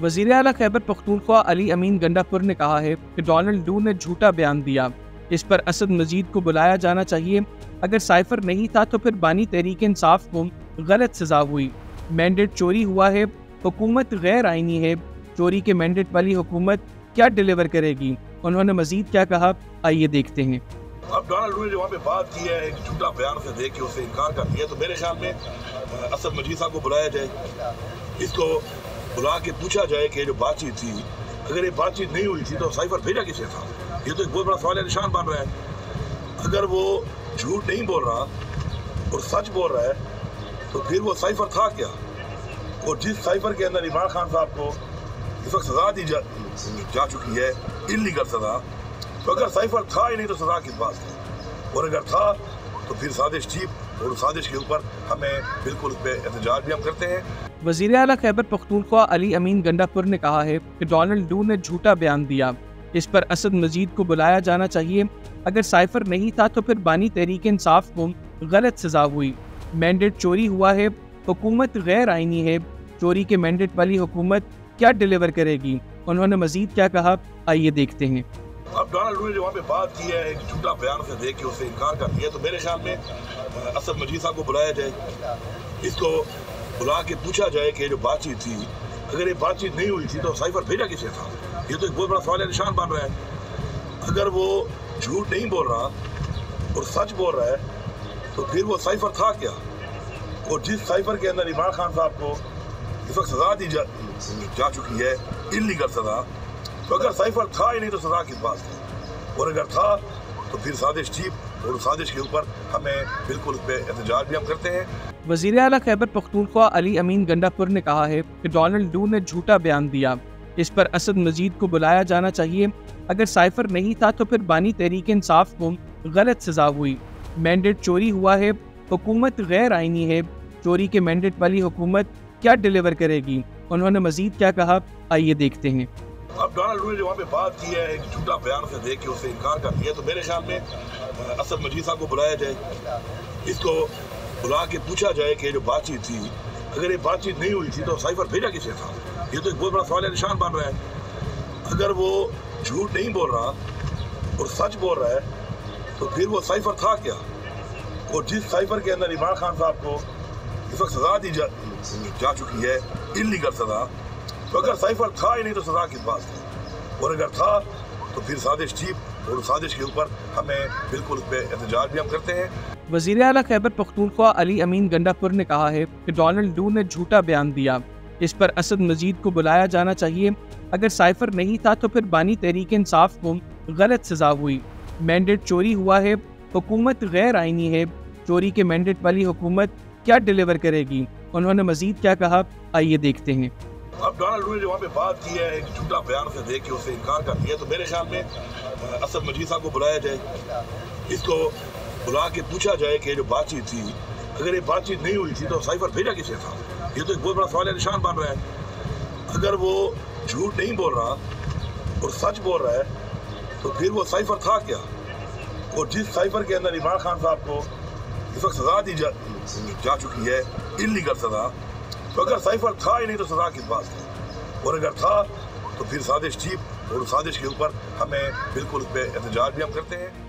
वज़ीर अला खैबर पख्तूनख्वा अली अमीन गंडापुर ने कहा है कि डोनाल्ड डू ने झूठा बयान दिया। इस पर असद मजीद को बुलाया जाना चाहिए। अगर साइफर नहीं था तो फिर बानी तहरीक इंसाफ को गलत सजा हुई। मैंडेट चोरी हुआ है, हुकूमत गैर आइनी है। चोरी के मैंडेट वाली हुकूमत क्या डिलीवर करेगी? उन्होंने मजीद क्या कहा? आइए देखते हैं। अब डोनाल्ड ने जो वहाँ पे बात की है एक झूठा बयान से देख के उसे इनकार कर दिया तो मेरे ख्याल में असद मजीद साहब को बुलाया जाए। इसको बुला के पूछा जाए कि जो बातचीत थी अगर ये बातचीत नहीं हुई थी तो साइफर भेजा किसे था? ये तो एक बहुत बड़ा सवाल निशान बन रहा है। अगर वो झूठ नहीं बोल रहा और सच बोल रहा है तो फिर वो साइफर था क्या? और जिस साइफर के अंदर इमरान खान साहब को इस वक्त सजा दी जा, जा चुकी है इलीगल सजा तो अगर साइफर था ही नहीं तो सजा किस बात की? और अगर था तो फिर साजिश थी और साजिश के ऊपर हमें बिल्कुल उस पर एहतजाज भी हम करते हैं। वज़ीर अला खैबर पख्तूनख्वा अली अमीन गंडापुर ने कहा है कि डोनाल्ड डू ने झूठा बयान दिया। इस पर असद मजीद को बुलाया जाना चाहिए। अगर साइफर नहीं था तो फिर बानी तहरीक इंसाफ को गलत सजा हुई। मैंडेट चोरी हुआ है, हुकूमत गैर आइनी है। चोरी के मैंडेट वाली हुकूमत क्या डिलीवर करेगी? उन्होंने मजीद क्या कहा? आइए देखते हैं। अब डोनाल्ड ने जो वहाँ पे बात की है, एक झूठा बयान से देख के उसे इनकार कर दिया तो मेरे ख्याल में असद मजीद साहब को बुलाया जाए। इसको बुला के पूछा जाए कि जो बातचीत थी अगर ये बातचीत नहीं हुई थी तो साइफर भेजा किसे था? ये तो एक बहुत बड़ा सवाल निशान बन रहा है। अगर वो झूठ नहीं बोल रहा और सच बोल रहा है तो फिर वो साइफर था क्या? और जिस साइफर के अंदर इमरान खान साहब को इस वक्त सजा दी जा, जा चुकी है इलीगल सजा तो अगर साइफर था ही नहीं तो सजा किस बात की? और अगर था तो फिर साजिश थी और साजिश के ऊपर हमें बिल्कुल उस पर एहतजाज भी हम करते हैं। वज़ीर अला खैबर पख्तूनख्वा अली अमीन गंडापुर ने कहा है कि डोनाल्ड डू ने झूठा बयान दिया। इस पर असद मजीद को बुलाया जाना चाहिए। अगर साइफर नहीं था तो फिर बानी तहरीक इंसाफ को गलत सजा हुई। मैंडेट चोरी हुआ है, हुकूमत गैर आइनी है। चोरी के मैंडेट वाली हुकूमत क्या डिलीवर करेगी? उन्होंने मजीद क्या कहा? आइए देखते हैं। अब डोनाल्ड ने जो वहाँ पे बात की है एक झूठा बयान से देख के उसे इनकार कर दिया तो मेरे ख्याल में असद मजीद साहब को बुलाया जाए। इसको बुला के पूछा जाए कि जो बातचीत थी अगर ये बातचीत नहीं हुई थी तो साइफर भेजा किसे था? ये तो एक बहुत बड़ा सवाल निशान बन रहा है। अगर वो झूठ नहीं बोल रहा और सच बोल रहा है तो फिर वो साइफर था क्या? और जिस साइफर के अंदर इमरान खान साहब को इस वक्त सजा दी जा, जा चुकी है इलीगल सजा तो अगर साइफर था ही नहीं तो सजा किस बात की? और अगर था तो फिर साजिश थी और साजिश के ऊपर हमें बिल्कुल उस एहतजाज भी हम करते हैं। वज़ीर अला खैबर पख्तूनख्वा अली अमीन गंडापुर ने कहा है कि डोनाल्ड डू ने झूठा बयान दिया। इस पर असद मजीद को बुलाया जाना चाहिए। अगर साइफर नहीं था तो फिर बानी तहरीक इंसाफ को गलत सजा हुई। मैंडेट चोरी हुआ है, हुकूमत गैर आइनी है। चोरी के मैंडेट वाली हुकूमत क्या डिलीवर करेगी? उन्होंने मजीद क्या कहा? आइए देखते हैं। अब डोनाल्ड ने जो वहाँ पे बात की है एक झूठा बयान से देख के उसे इनकार कर दिया तो मेरे ख्याल में असद मजीद साहब को बुलाया जाए। इसको बुला के पूछा जाए कि जो बातचीत थी अगर ये बातचीत नहीं हुई थी तो साइफर भेजा किसे था? ये तो एक बहुत बड़ा सवाल निशान बन रहा है। अगर वो झूठ नहीं बोल रहा और सच बोल रहा है तो फिर वो साइफर था क्या? और जिस साइफर के अंदर इमरान खान साहब को इस वक्त सजा दी जा, जा चुकी है इलीगल सजा तो अगर साइफर था ही नहीं तो सजा किस बात की और अगर था तो फिर साजिश थी और साजिश के ऊपर हमें बिल्कुल उस पर एहतजाज भी हम करते हैं।